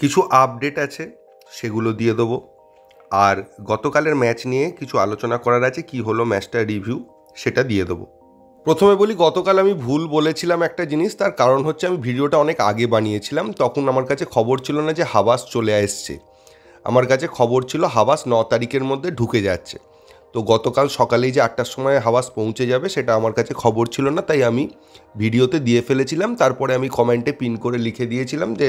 কিছু আপডেট আছে, সেগুলো দিয়ে দেবো। আর গতকালের ম্যাচ নিয়ে কিছু আলোচনা করার আছে, কি হলো ম্যাচটার রিভিউ সেটা দিয়ে দেবো। প্রথমে বলি, গতকাল আমি ভুল বলেছিলাম একটা জিনিস, তার কারণ হচ্ছে আমি ভিডিওটা অনেক আগে বানিয়েছিলাম, তখন আমার কাছে খবর ছিল না যে হাবাস চলে আসছে আমার কাছে খবর ছিল হাবাস ন তারিখের মধ্যে ঢুকে যাচ্ছে। তো গতকাল সকালেই যে আটটার সময় হাবাস পৌঁছে যাবে, সেটা আমার কাছে খবর ছিল না, তাই আমি ভিডিওতে দিয়ে ফেলেছিলাম। তারপরে আমি কমেন্টে পিন করে লিখে দিয়েছিলাম যে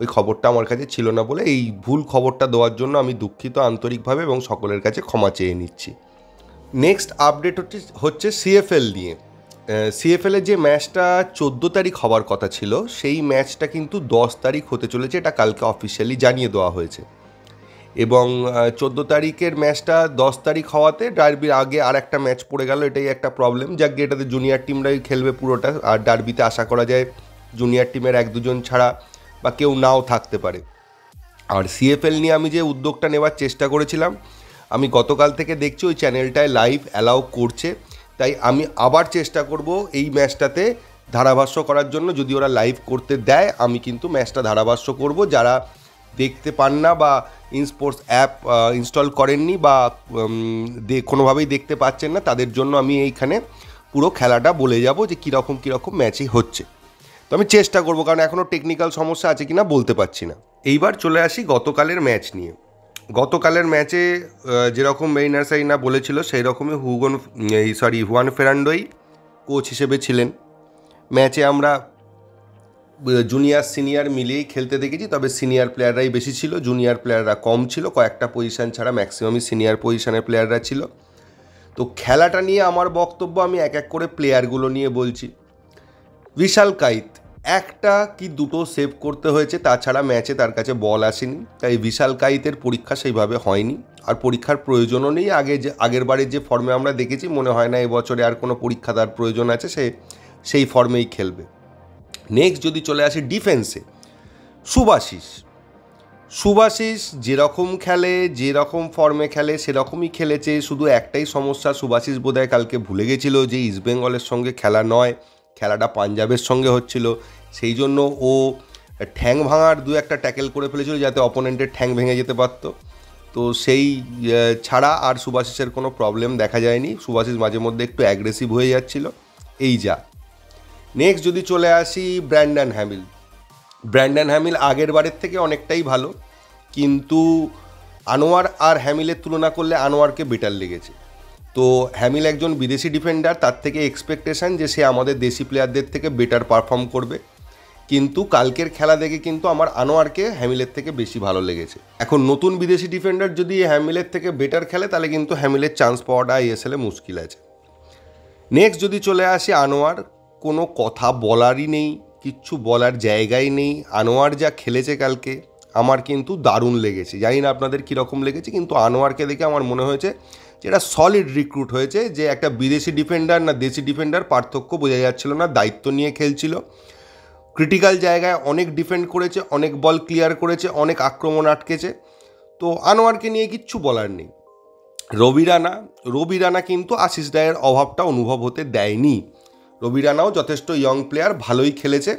ওই খবরটা আমার কাছে ছিল না বলে এই ভুল খবরটা দেওয়ার জন্য আমি দুঃখিত আন্তরিকভাবে এবং সকলের কাছে ক্ষমা চেয়ে নিচ্ছি। নেক্সট আপডেট হচ্ছে হচ্ছে সিএফএল নিয়ে। সিএফএলের যে ম্যাচটা চোদ্দ তারিখ হওয়ার কথা ছিল, সেই ম্যাচটা কিন্তু দশ তারিখ হতে চলেছে, এটা কালকে অফিসিয়ালি জানিয়ে দেওয়া হয়েছে। এবং চোদ্দ তারিখের ম্যাচটা দশ তারিখ হওয়াতে ডার্বির আগে আর একটা ম্যাচ পড়ে গেল, এটাই একটা প্রবলেম যাক এটাতে জুনিয়র টিমরাই খেলবে পুরোটা, আর ডার্বিতে আশা করা যায় জুনিয়র টিমের এক দুজন ছাড়া বা কেউ নাও থাকতে পারে। আর সিএফএল নিয়ে আমি যে উদ্যোগটা নেওয়ার চেষ্টা করেছিলাম, আমি গতকাল থেকে দেখছি ওই চ্যানেলটায় লাইভ অ্যালাউ করছে। তাই আমি আবার চেষ্টা করব এই ম্যাচটাতে ধারাভাষ্য করার জন্য। যদি ওরা লাইভ করতে দেয়, আমি কিন্তু ম্যাচটা ধারাভাষ্য করব। যারা দেখতে পান না বা ইনস্পোর্টস অ্যাপ ইনস্টল করেননি বা কোনোভাবেই দেখতে পাচ্ছেন না, তাদের জন্য আমি এইখানে পুরো খেলাটা বলে যাব যে কীরকম কীরকম ম্যাচই হচ্ছে। তো আমি চেষ্টা করব, কারণ এখনও টেকনিক্যাল সমস্যা আছে কি না বলতে পারছি না। এইবার চলে আসি গতকালের ম্যাচ নিয়ে। গতকালের ম্যাচে যেরকম মেইনারসাইনা বলেছিল সেই রকমই হুগন, এই সরি হুয়ান ফেরান্ডোই কোচ হিসেবে ছিলেন। ম্যাচে আমরা জুনিয়র সিনিয়র মিলিয়েই খেলতে দেখেছি, তবে সিনিয়র প্লেয়াররাই বেশি ছিল। জুনিয়র প্লেয়াররা কম ছিল, কয়েকটা পজিশান ছাড়া ম্যাক্সিমামই সিনিয়র পজিশানের প্লেয়াররা ছিল। তো খেলাটা নিয়ে আমার বক্তব্য আমি এক এক করে প্লেয়ারগুলো নিয়ে বলছি। বিশাল কাইত। একটা কি দুটো সেভ করতে হয়েছে, তাছাড়া ম্যাচে তার কাছে বল আসেনি। তাই বিশাল কাইতের পরীক্ষা সেইভাবে হয়নি। আর পরীক্ষার প্রয়োজনও নেই। আগে যে, আগের বারের যে ফর্মে আমরা দেখেছি, মনে হয় না এবছরে আর কোনো পরীক্ষা তার প্রয়োজন আছে, সে, সেই ফর্মেই খেলবে। নেক্সট যদি চলে আসে ডিফেন্সে সুবাশিস সুবাশিস যেরকম খেলে, যেরকম ফর্মে খেলে, সেরকমই খেলেছে। শুধু একটাই সমস্যা সুবাশিস বোধহয় কালকে ভুলে গেছিল যে ইস্টবেঙ্গলের সঙ্গে খেলা নয়। খেলাটা পাঞ্জাবের সঙ্গে হচ্ছিল। সেই জন্য ও ঠ্যাং ভাঙার দু একটা ট্যাকেল করে ফেলেছিল যাতে অপোনেন্টের ঠ্যাং ভেঙে যেতে পারত। তো সেই ছাড়া আর সুভাশিসের কোনো প্রবলেম দেখা যায়নি। সুভাশিস মাঝে মধ্যে একটু অ্যাগ্রেসিভ হয়ে যাচ্ছিল। এই যা। নেক্সট যদি চলে আসি ব্র্যান্ডান হ্যামিল। ব্র্যান্ডান হ্যামিল আগের বারের থেকে অনেকটাই ভালো। কিন্তু আনোয়ার আর হ্যামিলের তুলনা করলে আনোয়ারকে বেটার লেগেছে। তো হ্যামিল একজন বিদেশি ডিফেন্ডার তার থেকে এক্সপেকটেশান যে সে আমাদের দেশি প্লেয়ারদের থেকে বেটার পারফর্ম করবে। কিন্তু কালকের খেলা দেখে কিন্তু আমার আনোয়ারকে হ্যামিলের থেকে বেশি ভালো লেগেছে। এখন নতুন বিদেশি ডিফেন্ডার যদি হ্যামিলের থেকে বেটার খেলে, তাহলে কিন্তু হ্যামিলের চান্স পাওয়াটা আইএসএলে মুশকিল আছে। নেক্সট যদি চলে আসে আনোয়ার, কোনো কথা বলারই নেই, কিচ্ছু বলার জায়গাই নেই। আনোয়ার যা খেলেছে কালকে, আমার কিন্তু দারুণ লেগেছে। জানি না আপনাদের কীরকম লেগেছে, কিন্তু আনোয়ারকে দেখে আমার মনে হয়েছে যেটা সলিড রিক্রুট হয়েছে, যে একটা বিদেশি ডিফেন্ডার না দেশি ডিফেন্ডার পার্থক্য বোঝা যাচ্ছিল না, দায়িত্ব নিয়ে খেলছিল। ক্রিটিক্যাল জায়গায় অনেক ডিফেন্ড করেছে, অনেক বল ক্লিয়ার করেছে, অনেক আক্রমণ আটকেছে। তো আনোয়ারকে নিয়ে কিচ্ছু বলার নেই। রবি রানা রবি রানা কিন্তু আশিস রায়ের অভাবটা অনুভব হতে দেয়নি। রবি রানাও যথেষ্ট ইয়ং প্লেয়ার ভালোই খেলেছে।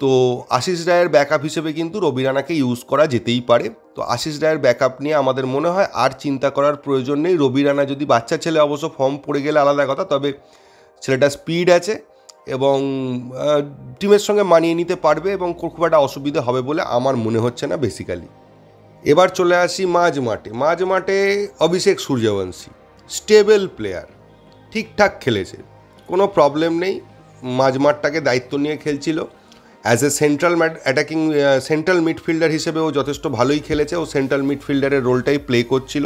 তো আশিস রায়ের ব্যাকআপ হিসেবে কিন্তু রবি রানাকে ইউজ করা যেতেই পারে। তো আশিস রায়ের ব্যাকআপ নিয়ে আমাদের মনে হয় আর চিন্তা করার প্রয়োজন নেই। রবি রানা যদি বাচ্চা ছেলে অবশ্য ফর্ম পড়ে গেলে আলাদা কথা, তবে ছেলেটা স্পিড আছে এবং টিমের সঙ্গে মানিয়ে নিতে পারবে এবং খুব একটা অসুবিধা হবে বলে আমার মনে হচ্ছে না বেসিক্যালি এবার চলে আসি মাঝ মাঠে। মাঝ মাঠে অভিষেক সূর্যবংশী স্টেবল প্লেয়ার ঠিকঠাক খেলেছে। কোনো প্রবলেম নেই। মাঝ মাঠটাকে দায়িত্ব নিয়ে খেলছিল। As a central attacking central midfielder হিসেবে ও যথেষ্ট ভালোই খেলেছে। ও সেন্ট্রাল মিডফিল্ডারের রোলটাই প্লে করছিল।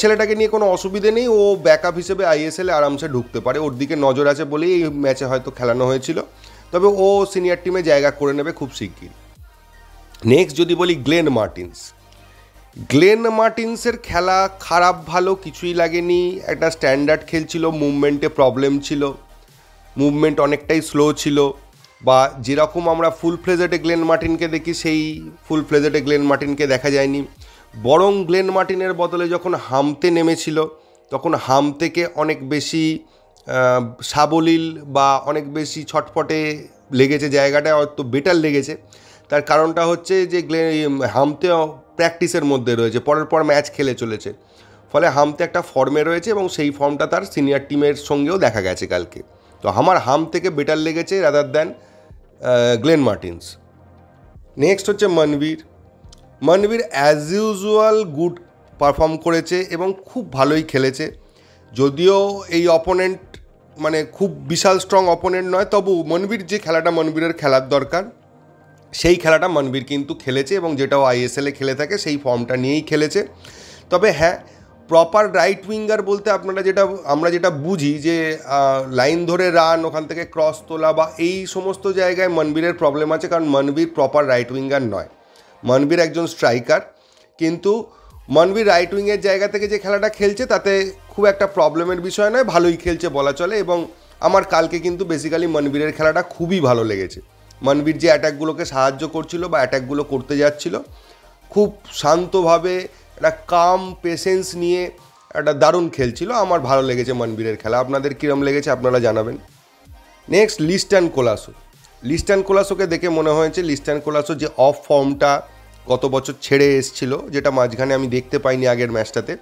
ছেলেটাকে নিয়ে কোনো অসুবিধে নেই। ও ব্যাকআপ হিসেবে আইএসএলে আরামসে ঢুকতে পারে। ওর দিকে নজর আছে বলেই এই ম্যাচে হয়তো খেলানো হয়েছিল। তবে ও সিনিয়র টিমে জায়গা করে নেবে খুব শিগগির। নেক্সট যদি বলি গ্লেন মার্টিন্স গ্লেন মার্টিন্সের খেলা খারাপ, ভালো কিছুই লাগেনি। একটা স্ট্যান্ডার্ড খেলছিল মুভমেন্টে প্রবলেম ছিল। মুভমেন্ট অনেকটাই স্লো ছিল। বা যেরকম আমরা ফুল ফ্লেজেটে গ্লেন মার্টিনকে দেখি, সেই ফুল ফ্লেজেটে গ্লেন মার্টিনকে দেখা যায়নি। বরং গ্লেন মার্টিনের বদলে যখন হামতে নেমেছিল, তখন হাম থেকে অনেক বেশি সাবলীল বা অনেক বেশি ছটফটে লেগেছে জায়গাটা, হয়তো বেটার লেগেছে। তার কারণটা হচ্ছে যে গ্লে, হামতে প্র্যাকটিসের মধ্যে রয়েছে, পরের পর ম্যাচ খেলে চলেছে। ফলে হামতে একটা ফর্মে রয়েছে এবং সেই ফর্মটা তার সিনিয়র টিমের সঙ্গেও দেখা গেছে কালকে। তো আমার হাম থেকে বেটার লেগেছে rather than Glenn Martins. Next হচ্ছে Manvir. Manvir as usual good perform করেছে এবং খুব ভালোই খেলেছে। যদিও এই অপোনেন্ট মানে খুব বিশাল স্ট্রং অপোনেন্ট নয়, তবু মনবীর যে খেলাটা মনবীরের খেলার দরকার, সেই খেলাটা মনবীর কিন্তু খেলেছে এবং যেটাও আইএসএলে খেলে থাকে, সেই ফর্মটা নিয়েই খেলেছে। তবে হ্যাঁ প্রপার রাইট উইঙ্গার বলতে আপনারা যেটা, আমরা যেটা বুঝি যে লাইন ধরে রান ওখান থেকে ক্রস তোলা বা এই সমস্ত জায়গায় মনবীরের প্রবলেম আছে কারণ মনবীর প্রপার রাইট উইঙ্গার নয়। মনবীর একজন স্ট্রাইকার কিন্তু মনবীর রাইট উইংয়ের জায়গা থেকে যে খেলাটা খেলছে তাতে খুব একটা প্রবলেমের বিষয় নয়, ভালোই খেলছে বলা চলে এবং আমার কালকে কিন্তু বেসিক্যালি মনবীরের খেলাটা খুবই ভালো লেগেছে। মনবীর যে অ্যাটাকগুলোকে সাহায্য করছিল বা অ্যাটাকগুলো করতে যাচ্ছিল, খুব শান্তভাবে একটা কাম পেশেন্স নিয়ে একটা দারুণ খেলছিল আমার ভালো লেগেছে মনবীরের খেলা। আপনাদের কীরম লেগেছে আপনারা জানাবেন। নেক্সট লিস্টান কোলাসো। লিস্টান কোলাসোকে দেখে মনে হয়েছে লিস্টান কোলাসো যে অফ ফর্মটা গত বছর ছেড়ে এসছিল, যেটা মাঝখানে আমি দেখতে পাইনি আগের ম্যাচটাতে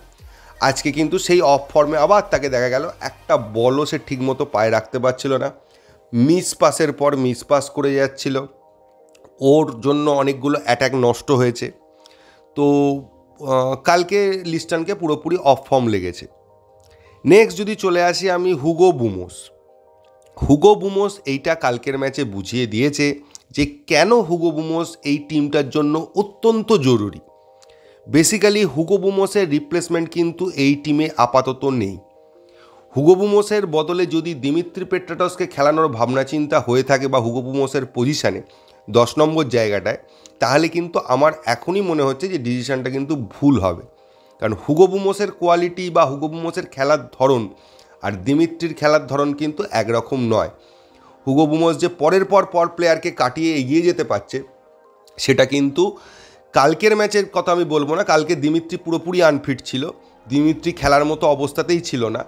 আজকে কিন্তু সেই অফ ফর্মে আবার তাকে দেখা গেল। একটা বলও সে ঠিকমতো পায়ে রাখতে পারছিল না। মিস পাসের পর মিস পাস করে যাচ্ছিল। ওর জন্য অনেকগুলো অ্যাট্যাক নষ্ট হয়েছে। তো কালকে লিস্টানকে পুরোপুরি অফ ফর্ম লেগেছে। নেক্সট যদি চলে আসি আমি হুগো বুমোস। হুগো বুমোস এইটা কালকের ম্যাচে বুঝিয়ে দিয়েছে যে কেন হুগো বুমোস এই টিমটার জন্য অত্যন্ত জরুরি। বেসিক্যালি হুগো বুমোসের রিপ্লেসমেন্ট কিন্তু এই টিমে আপাতত নেই। হুগো বুমোসের বদলে যদি দিমিত্রি পেট্রাটসকে খেলানোর ভাবনা চিন্তা হয়ে থাকে বা হুগো বুমোসের পজিশানে দশ নম্বর জায়গাটায়, তাহলে কিন্তু আমার এখনই মনে হচ্ছে যে ডিসিশানটা কিন্তু ভুল হবে। কারণ হুগো বুমোসের কোয়ালিটি বা হুগো বুমোসের খেলার ধরন আর দিমিত্রির খেলার ধরন কিন্তু একরকম নয়। হুগো বুমোস যে পরের পর পর প্লেয়ারকে কাটিয়ে এগিয়ে যেতে পারছে, সেটা কিন্তু কালকের ম্যাচের কথা আমি বলব না, কালকে দিমিত্রি পুরোপুরি আনফিট ছিল দিমিত্রি খেলার মতো অবস্থাতেই ছিল না।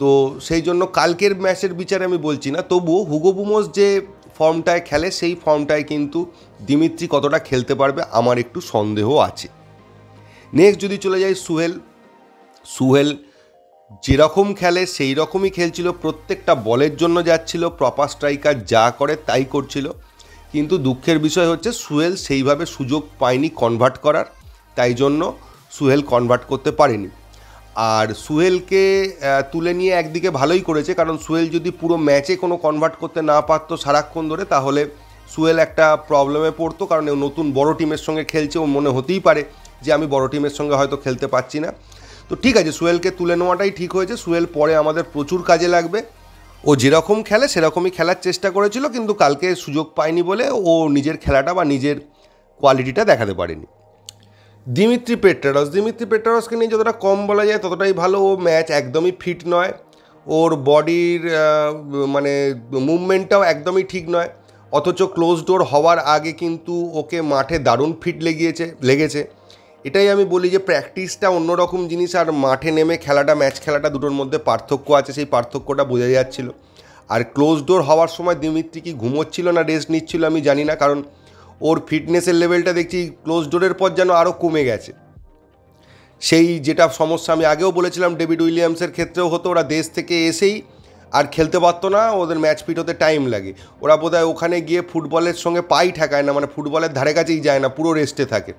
তো সেই জন্য কালকের ম্যাচের বিচারে আমি বলছি না, তবুও হুগো বুমোস যে ফর্মটায় খেলে, সেই ফর্মটায় কিন্তু দিমিত্রি কতটা খেলতে পারবে আমার একটু সন্দেহ আছে। নেক্সট যদি চলে যাই সুহেল। সুহেল যেরকম খেলে, সেই রকমই খেলছিল, প্রত্যেকটা বলের জন্য যাচ্ছিল প্রপার স্ট্রাইকার যা করে তাই করছিল। কিন্তু দুঃখের বিষয় হচ্ছে, সুহেল সেইভাবে সুযোগ পায়নি কনভার্ট করার, তাই জন্য সুহেল কনভার্ট করতে পারেনি। আর সুহেলকে তুলে নিয়ে একদিকে ভালোই করেছে, কারণ সুহেল যদি পুরো ম্যাচে কোনো কনভার্ট করতে না পারতো সারাক্ষণ ধরে, তাহলে সুহেল একটা প্রবলেমে পড়তো, কারণ ও নতুন বড় টিমের সঙ্গে খেলছে, ও মনে হতেই পারে যে আমি বড় টিমের সঙ্গে হয়তো খেলতে পারছি না। তো ঠিক আছে, সুহেলকে তুলে নেওয়াটাই ঠিক হয়েছে, সুহেল পরে আমাদের প্রচুর কাজে লাগবে। ও যেরকম খেলে, সেরকমই খেলার চেষ্টা করেছিল, কিন্তু কালকে সুযোগ পায়নি বলে ও নিজের খেলাটা বা নিজের কোয়ালিটিটা দেখাতে পারেনি। দিমিত্রি পেট্রারস দিমিত্রি পেট্রারসকে নিয়ে যতটা কম বলা যায়, ততটাই ভালো। ও ম্যাচ একদমই ফিট নয়। ওর বডির মানে মুভমেন্টটাও একদমই ঠিক নয়। অথচ ক্লোজ ডোর হওয়ার আগে কিন্তু ওকে মাঠে দারুণ ফিট লেগিয়েছে, লেগেছে। এটাই আমি বলি যে প্র্যাকটিসটা অন্যরকম জিনিস আর মাঠে নেমে খেলাটা, ম্যাচ খেলাটা দুটোর মধ্যে পার্থক্য আছে, সেই পার্থক্যটা বোঝা যাচ্ছিল। আর ক্লোজ ডোর হওয়ার সময় দিমিত্রি কি ঘুমোচ্ছিল না, রেস্ট নিচ্ছিল আমি জানি না, কারণ ওর ফিটনেসের লেভেলটা দেখছি ক্লোজ ডোরের পর যেন আরও কমে গেছে। সেই যেটা সমস্যা আমি আগেও বলেছিলাম ডেভিড উইলিয়ামসের ক্ষেত্রেও হতো, ওরা দেশ থেকে এসেই আর খেলতে পারতো না, ওদের ম্যাচ ফিট হতে টাইম লাগে। ওরা বোধহয় ওখানে গিয়ে ফুটবলের সঙ্গে পাই ঠেকায় না মানে ফুটবলের ধারে কাছেই যায় না, পুরো রেস্টে থাকে।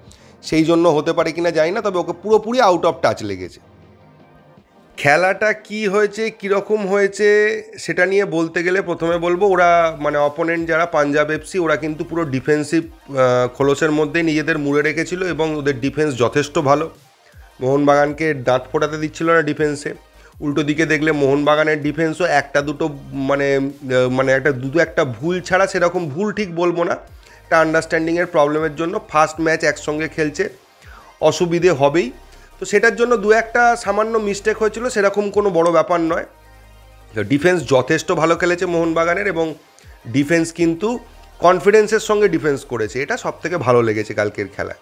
সেই জন্য হতে পারে কিনা যায় না, তবে ওকে পুরোপুরি আউট অফ টাচ লেগেছে। খেলাটা কি হয়েছে, কীরকম হয়েছে, সেটা নিয়ে বলতে গেলে প্রথমে বলব, ওরা মানে অপোনেন্ট যারা পাঞ্জাব এফসি ওরা কিন্তু পুরো ডিফেন্সিভ খোলসের মধ্যেই নিজেদের মুড়ে রেখেছিল এবং ওদের ডিফেন্স যথেষ্ট ভালো। মোহনবাগানকে দাঁত ফোটাতে দিচ্ছিল না ডিফেন্সে উল্টো দিকে দেখলে মোহনবাগানের ডিফেন্সও একটা দুটো মানে মানে একটা দুটো একটা ভুল ছাড়া সেরকম ভুল ঠিক বলব না। একটা আন্ডারস্ট্যান্ডিংয়ের প্রবলেমের জন্য ফার্স্ট ম্যাচ একসঙ্গে খেলছে। অসুবিধে হবেই। তো সেটার জন্য দু একটা সামান্য মিস্টেক হয়েছিল, সেরকম কোনো বড় ব্যাপার নয়। ডিফেন্স যথেষ্ট ভালো খেলেছে মোহনবাগানের এবং ডিফেন্স কিন্তু কনফিডেন্সের সঙ্গে ডিফেন্স করেছে। এটা সব থেকে ভালো লেগেছে কালকের খেলায়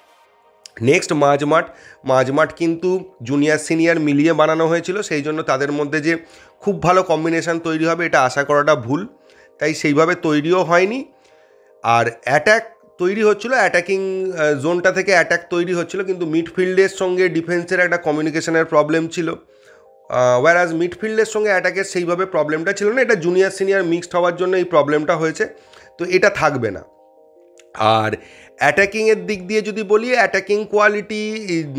নেক্সট মাঝমাঠ মাঝমাঠ কিন্তু জুনিয়র সিনিয়র মিলিয়ে বানানো হয়েছিল, সেই জন্য তাদের মধ্যে যে খুব ভালো কম্বিনেশান তৈরি হবে, এটা আশা করাটা ভুল। তাই সেইভাবে তৈরিও হয়নি। আর অ্যাট্যাক তৈরি হচ্ছিল অ্যাটাকিং জোনটা থেকে অ্যাটাক তৈরি হচ্ছিল, কিন্তু মিডফিল্ডের সঙ্গে ডিফেন্সের একটা কমিউনিকেশনের প্রবলেম ছিল। ওয়ারাজ মিডফিল্ডের সঙ্গে অ্যাটাকের সেইভাবে প্রবলেমটা ছিল না, এটা জুনিয়র সিনিয়র মিক্সড হওয়ার জন্য এই প্রবলেমটা হয়েছে, তো এটা থাকবে না। আর অ্যাটাকিংয়ের দিক দিয়ে যদি বলি অ্যাটাকিং কোয়ালিটি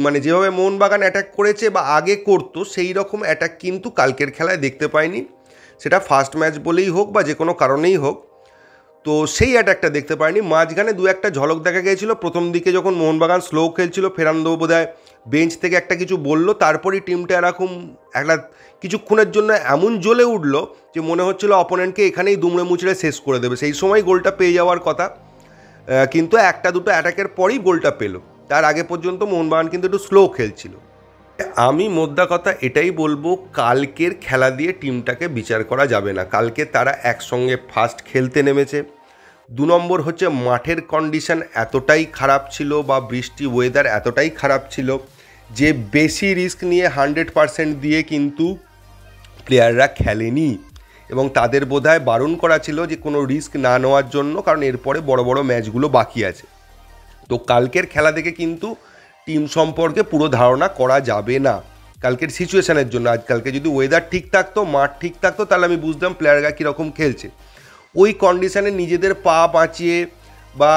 মানে যেভাবে মোহনবাগান অ্যাটাক করেছে বা আগে করতো, সেই রকম অ্যাটাক কিন্তু কালকের খেলায় দেখতে পাইনি। সেটা ফার্স্ট ম্যাচ বলেই হোক বা যে কোনো কারণেই হোক। তো সেই অ্যাটাকটা দেখতে পাইনি মাঝখানে দু একটা ঝলক দেখা গিয়েছিল। প্রথম দিকে যখন মোহনবাগান স্লো খেলছিল, ফেরান্দো বোধহয় বেঞ্চ থেকে একটা কিছু বলল। তারপরই টিমটা এরকম একটা কিছুক্ষণের জন্য এমন জ্বলে উঠল যে মনে হচ্ছিল অপোনেন্টকে এখানেই দুমড়ে মুচড়ে শেষ করে দেবে। সেই সময় গোলটা পেয়ে যাওয়ার কথা। কিন্তু একটা দুটো অ্যাটাকের পরেই গোলটা পেল। তার আগে পর্যন্ত মোহনবাগান কিন্তু একটু স্লো খেলছিল। আমি মোদ্দা কথা এটাই বলব, কালকের খেলা দিয়ে টিমটাকে বিচার করা যাবে না। কালকে তারা একসঙ্গে ফার্স্ট খেলতে নেমেছে। দু নম্বর হচ্ছে মাঠের কন্ডিশন এতটাই খারাপ ছিল বা বৃষ্টি ওয়েদার এতটাই খারাপ ছিল যে বেশি রিস্ক নিয়ে হান্ড্রেড পারসেন্ট দিয়ে কিন্তু প্লেয়াররা খেলেনি। এবং তাদের বোধহয় বারণ করা ছিল যে কোনো রিস্ক না নেওয়ার জন্য, কারণ এরপরে বড় বড় ম্যাচগুলো বাকি আছে। তো কালকের খেলা দেখে কিন্তু টিম সম্পর্কে পুরো ধারণা করা যাবে না। কালকের সিচুয়েশানের জন্য আজকালকে যদি ওয়েদার ঠিক থাকতো, মাঠ ঠিক থাকতো, তাহলে আমি বুঝতাম প্লেয়াররা কীরকম খেলছে। ওই কন্ডিশানে নিজেদের পা বাঁচিয়ে বা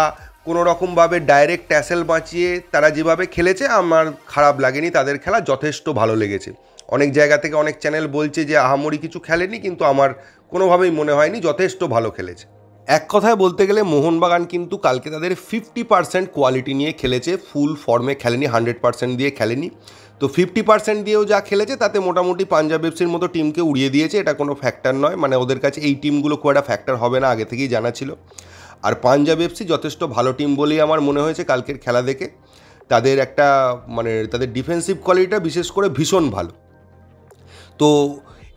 কোনো রকমভাবে ডাইরেক্ট ট্যাসেল বাঁচিয়ে তারা যেভাবে খেলেছে, আমার খারাপ লাগেনি, তাদের খেলা যথেষ্ট ভালো লেগেছে। অনেক জায়গা থেকে অনেক চ্যানেল বলছে যে, আহামরি কিছু খেলেনি, কিন্তু আমার কোনোভাবেই মনে হয়নি, যথেষ্ট ভালো খেলেছে। এক কথায় বলতে গেলে, মোহনবাগান কিন্তু কালকে তাদের ফিফটি পার্সেন্ট কোয়ালিটি নিয়ে খেলেছে ফুল ফর্মে খেলেনি হান্ড্রেড পার্সেন্ট দিয়ে খেলেনি। তো ফিফটি পার্সেন্ট দিয়েও যা খেলেছে, তাতে মোটামুটি পাঞ্জাব এফসির মতো টিমকে উড়িয়ে দিয়েছে, এটা কোনো ফ্যাক্টর নয়। মানে ওদের কাছে এই টিমগুলো খুব একটা ফ্যাক্টর হবে না, আগে থেকেই জানা ছিল। আর পাঞ্জাব এফসি যথেষ্ট ভালো টিম বলেই আমার মনে হয়েছে কালকের খেলা দেখে। তাদের একটা মানে তাদের ডিফেন্সিভ কোয়ালিটিটা বিশেষ করে ভীষণ ভালো। তো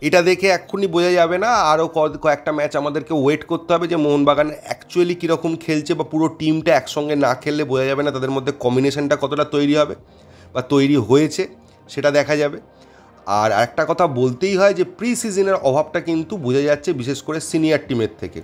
এটা দেখে এক্ষুনি বোঝা যাবে না, আরও কয়েকটা ম্যাচ আমাদেরকে ওয়েট করতে হবে যে মোহনবাগান অ্যাকচুয়ালি কীরকম খেলছে বা পুরো টিমটা একসঙ্গে না খেললে বোঝা যাবে না তাদের মধ্যে কম্বিনেশনটা কতটা তৈরি হবে। বা তৈরি হয়েছে, সেটা দেখা যাবে। আর একটা কথা বলতেই হয় যে প্রি সিজনের অভাবটা কিন্তু বোঝা যাচ্ছে বিশেষ করে সিনিয়র টিমের থেকে।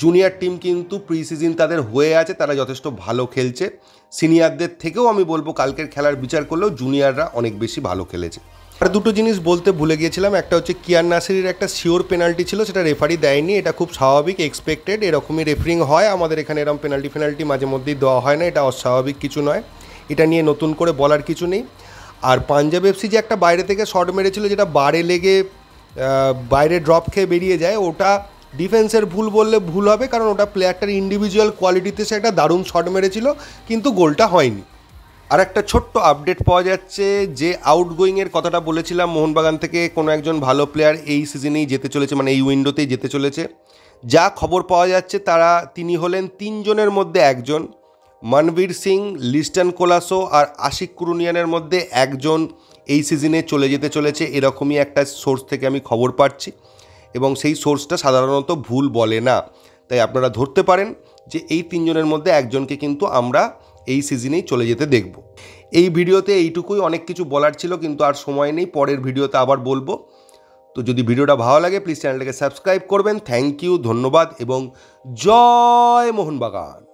জুনিয়র টিম কিন্তু প্রি সিজন তাদের হয়ে আছে, তারা যথেষ্ট ভালো খেলছে। সিনিয়রদের থেকেও আমি বলব, কালকের খেলার বিচার করলেও জুনিয়ররা অনেক বেশি ভালো খেলেছে। আর দুটো জিনিস বলতে ভুলে গিয়েছিলাম, একটা হচ্ছে কিয়ার নাসিরির একটা শিওর পেনাল্টি ছিল, সেটা রেফারি দেয়নি, এটা খুব স্বাভাবিক এক্সপেক্টেড এরকমই রেফারিং হয়। আমাদের এখানে এরকম পেনাল্টি ফেনাল্টি মাঝে মধ্যেই দেওয়া হয় না, এটা অস্বাভাবিক কিছু নয়। এটা নিয়ে নতুন করে বলার কিছু নেই। আর পাঞ্জাব এফসি যে একটা বাইরে থেকে শট মেরেছিল, যেটা বারে লেগে বাইরে ড্রপ খেয়ে বেরিয়ে যায়, ওটা ডিফেন্সের ভুল বললে ভুল হবে, কারণ ওটা প্লেয়ারটার ইন্ডিভিজুয়াল কোয়ালিটিতে সে একটা দারুণ শট মেরেছিল, কিন্তু গোলটা হয়নি। আর একটা ছোট্ট আপডেট পাওয়া যাচ্ছে, যে আউটগোয়িংয়ের কথাটা বলেছিলাম, মোহনবাগান থেকে কোনো একজন ভালো প্লেয়ার এই সিজনেই যেতে চলেছে মানে এই উইন্ডোতেই যেতে চলেছে। যা খবর পাওয়া যাচ্ছে, তারা, তিনি হলেন তিনজনের মধ্যে একজন। মনবীর সিং, লিস্টন কোলাসো আর আশিক কুরুনিয়ানের মধ্যে একজন এই সিজনে চলে যেতে চলেছে, এরকমই একটা সোর্স থেকে আমি খবর পাচ্ছি। এবং সেই সোর্সটা সাধারণত ভুল বলে না। তাই আপনারা ধরতে পারেন যে এই তিনজনের মধ্যে একজনকে কিন্তু আমরা এই সিজনেই চলে যেতে দেখব। এই ভিডিওতে এইটুকুই, অনেক কিছু বলার ছিল, কিন্তু আর সময় নেই। পরের ভিডিওতে আবার বলব। তো যদি ভিডিওটা ভালো লাগে প্লিজ চ্যানেলটাকে সাবস্ক্রাইব করবেন। থ্যাংক ইউ ধন্যবাদ, এবং জয় মোহনবাগান।